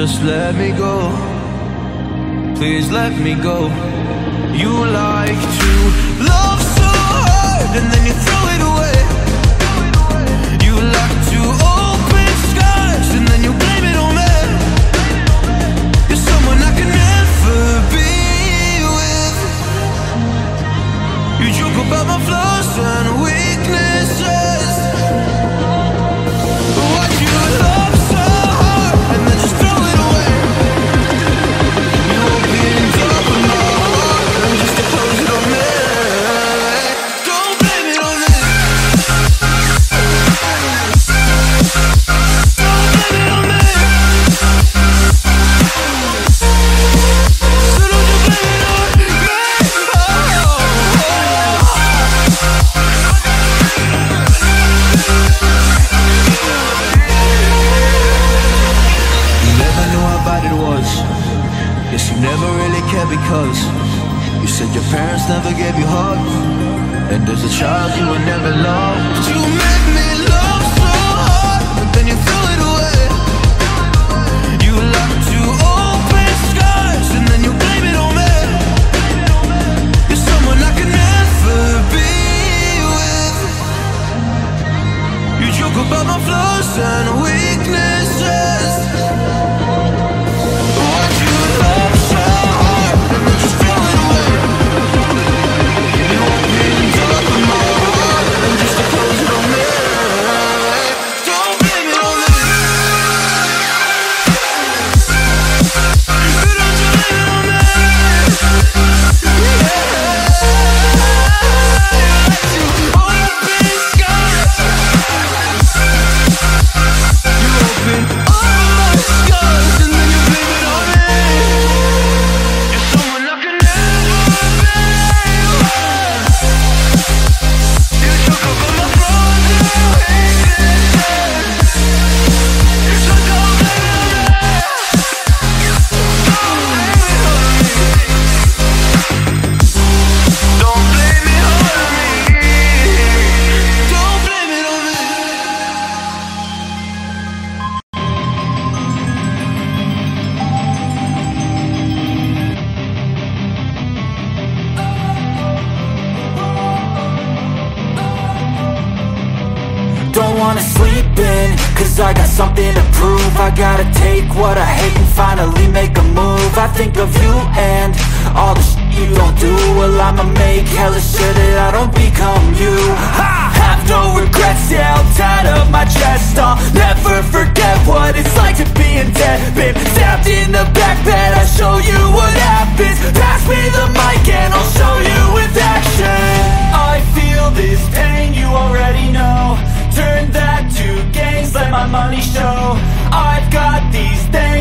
just let me go. Please let me go. You like to love so hard and then you throw it away. Joke about my flaws and weaknesses. Gotta take what I hate and finally make a move. I think of you and all the shit you don't do. Well I'ma make hella sure that I don't become you. I have no regrets, yeah, I'll tie up my chest. I'll never forget what it's like to be in debt. Been stabbed in the back bed, I'll show you what happens. Pass me the mic and I'll show you with action. I feel this pain, you already know. Turn that to gains, let my money show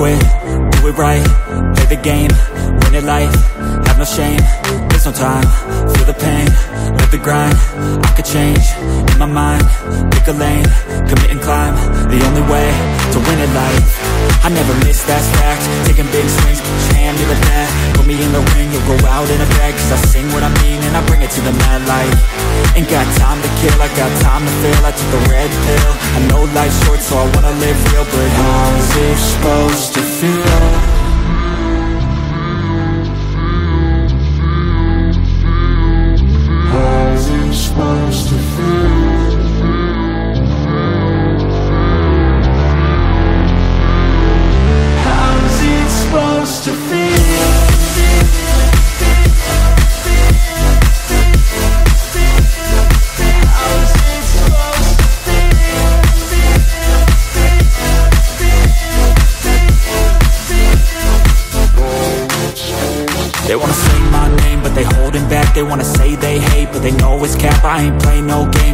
quit, do it right. Play the game, win it life. Have no shame, there's no time. Feel the pain, live the grind. I could change, in my mind. Pick a lane, commit and climb. The only way to win it life. I never miss, that's fact. Taking big swings, hand me the bat Put me in the ring, you'll go out in a bag Cause I sing what I mean and I bring it to the mad light. Ain't got time to kill, I got time to feel I took the red pill. I know life's short so I wanna live real But how's it supposed to feel?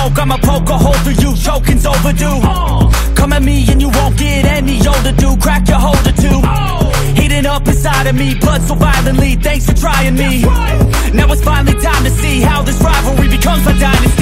smoke, I'ma poke a hole through you, joking's overdue uh. Come at me and you won't get any older, dude, crack your holder too oh. Heating up inside of me, blood so violently, thanks for trying me right. Now it's finally time to see how this rivalry becomes my dynasty